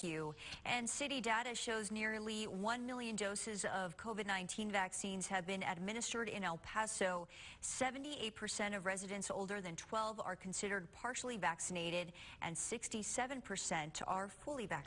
you. And city data shows nearly 1 million doses of COVID-19 vaccines have been administered in El Paso. 78% of residents older than 12 are considered partially vaccinated and 67% are fully vaccinated.